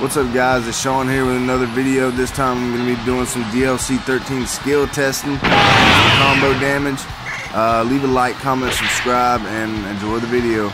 What's up guys, it's Sean here with another video. This time I'm going to be doing some DLC 13 skill testing, combo damage. Uh, leave a like, comment, subscribe, and enjoy the video.